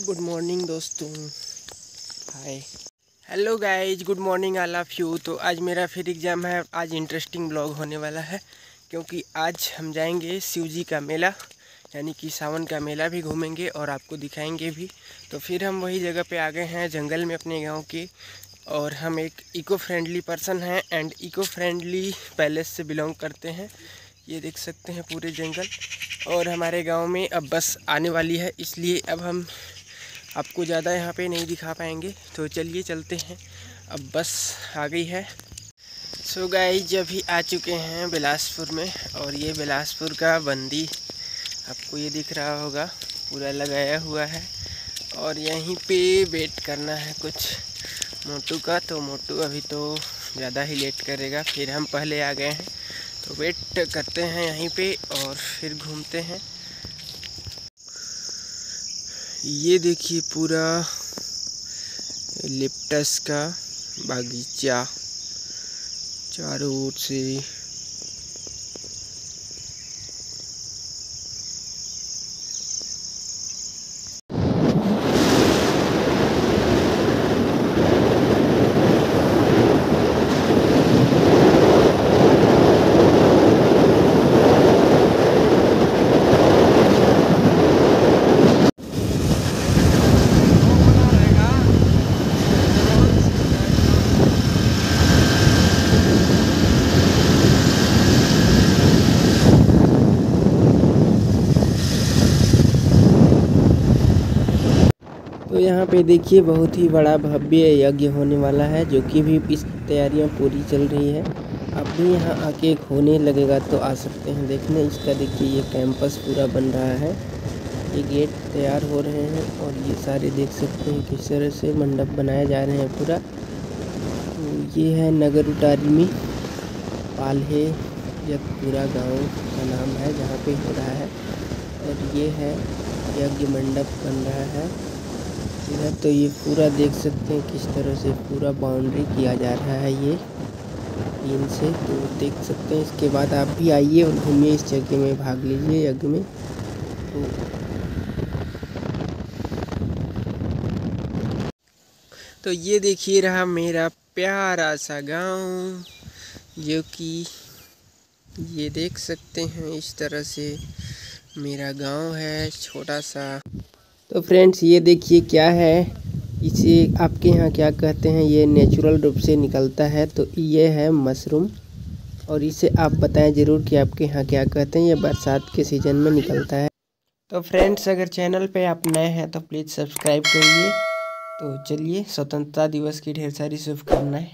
Good morning दोस्तों। Hi. Hello guys good morning I love you. तो आज मेरा फिर एग्ज़ाम है। आज इंटरेस्टिंग ब्लॉग होने वाला है, क्योंकि आज हम जाएँगे शिव जी का मेला, यानी कि सावन का मेला भी घूमेंगे और आपको दिखाएँगे भी। तो फिर हम वही जगह पे आ गए हैं, जंगल में अपने गाँव के। और हम एक इको फ्रेंडली पर्सन हैं एंड इको फ्रेंडली पैलेस से बिलोंग करते हैं। ये देख सकते हैं पूरे जंगल। और हमारे गाँव में अब बस आने वाली है, इसलिए अब हम आपको ज़्यादा यहाँ पे नहीं दिखा पाएँगे। तो चलिए चलते हैं। अब बस आ गई है। सो गाइज़ अभी आ चुके हैं बिलासपुर में और ये बिलासपुर का बंदी आपको ये दिख रहा होगा, पूरा लगाया हुआ है और यहीं पे वेट करना है कुछ मोटू का तो मोटू अभी तो ज़्यादा ही लेट करेगा, फिर हम पहले आ गए हैं। तो वेट करते हैं यहीं पे और फिर घूमते हैं। ये देखिए पूरा लिप्टस का बगीचा चारों ओर से तो यहाँ पे देखिए बहुत ही बड़ा भव्य यज्ञ होने वाला है, जो कि भी इस तैयारियाँ पूरी चल रही है। अब भी यहाँ आके होने लगेगा तो आ सकते हैं देखने। इसका देखिए ये कैंपस पूरा बन रहा है। ये गेट तैयार हो रहे हैं और ये सारे देख सकते हैं किस तरह से मंडप बनाए जा रहे हैं पूरा। तो ये है नगर उटारी पाल्हे यह पूरा गाँव का नाम है, जहाँ पे हो रहा है। और ये है यज्ञ मंडप बन रहा है। इधर तो ये पूरा देख सकते हैं किस तरह से पूरा बाउंड्री किया जा रहा है ये टीन से तो देख सकते हैं, इसके बाद आप भी आइए और घूमिए इस जगह में, भाग लीजिए यज्ञ में। तो तो ये देखिए रहा मेरा प्यारा सा गाँव, जो कि ये देख सकते हैं इस तरह से मेरा गाँव है, छोटा सा। तो फ्रेंड्स ये देखिए क्या है। इसे आपके यहाँ क्या कहते हैं? ये नेचुरल रूप से निकलता है। तो ये है मशरूम और इसे आप बताएँ ज़रूर कि आपके यहाँ क्या कहते हैं। ये बरसात के सीज़न में निकलता है। तो फ्रेंड्स अगर चैनल पे आप नए हैं तो प्लीज़ सब्सक्राइब करिए। तो चलिए, स्वतंत्रता दिवस की ढेर सारी शुभकामनाएँ।